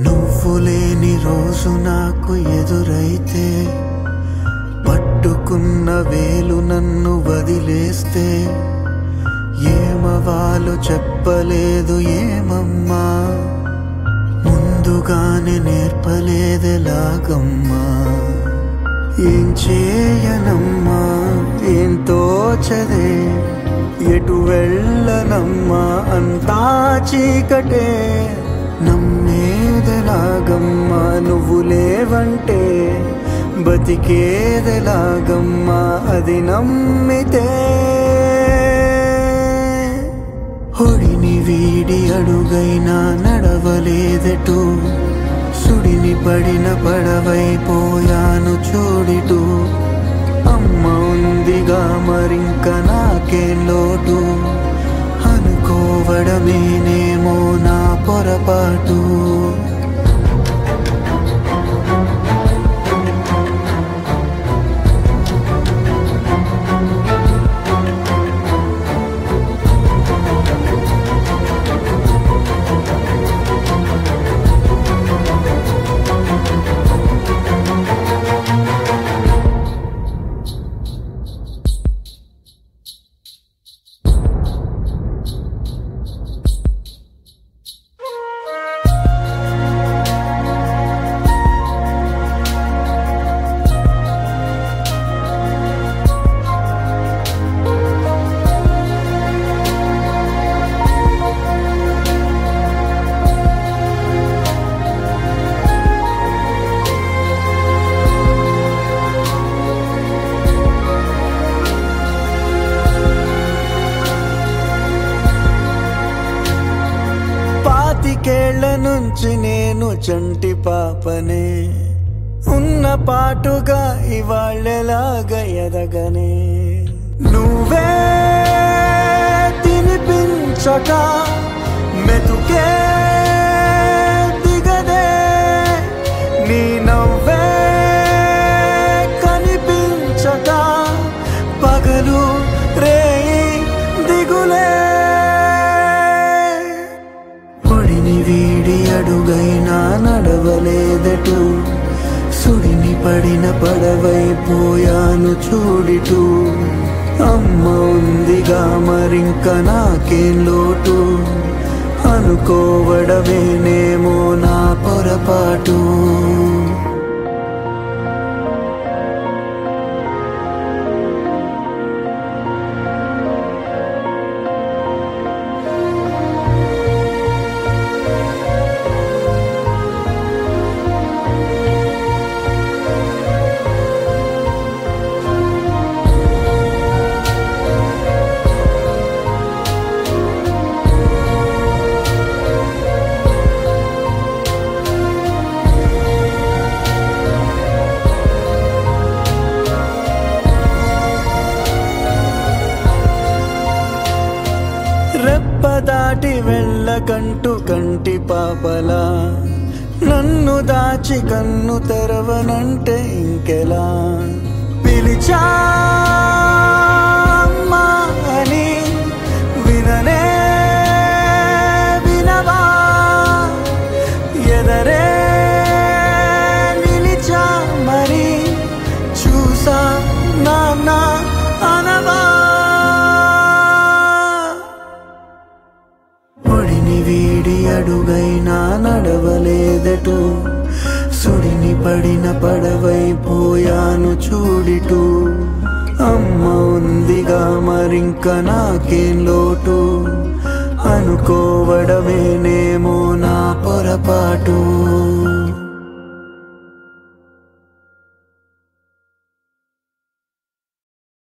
నువ్వు లేని రోజు నాకు ఎదురైతే పట్టుకున్న వేలు నన్ను వదిలేస్తే ఏమవాలు చెప్పలేదు ఏమమ్మా? ముందుగానే నేర్పలేదెలాగమ్మా? ఏం చేయనమ్మా? ఏం తోచదే? ఎటు వెళ్ళనమ్మా? అంతా చీకటే. లేవంటే బతికేదెలాగమ్మా అది నమ్మితే. హొడిని వీడి అడుగైనా నడవలేదటు. సుడిని పడిన పడవైపోయాను చూడిటు. అమ్మ ఉందిగా మరింక నాకేం లోటు. అనుకోవడమేనేమో నా పొరపాటు. పాతికేళ్ళ నుంచి నేను చంటి పాపనే. ఉన్న పాటుగా ఇవాళ్ళెలాగా ఎదగనే. నువ్వే తినిపించట మెతుకే నన్ను చూడిటు అమ్మ ఉందిగా మరింక నాకేం లోటు? అనుకోవడమేనేమో నా పొరపాటు. రెప్ప దాటి వెళ్ళకంటూ కంటి పాపలా. నన్ను దాచి కన్ను తెరవనంటే ఇంకే అడుగైనా నడవలేదటు. సుడిని పడిన పడవైపోయాను చూడిటు. అమ్మ ఉందిగా మరింక నాకేం లోటు. అనుకోవడమేనేమో నా పొరపాటు.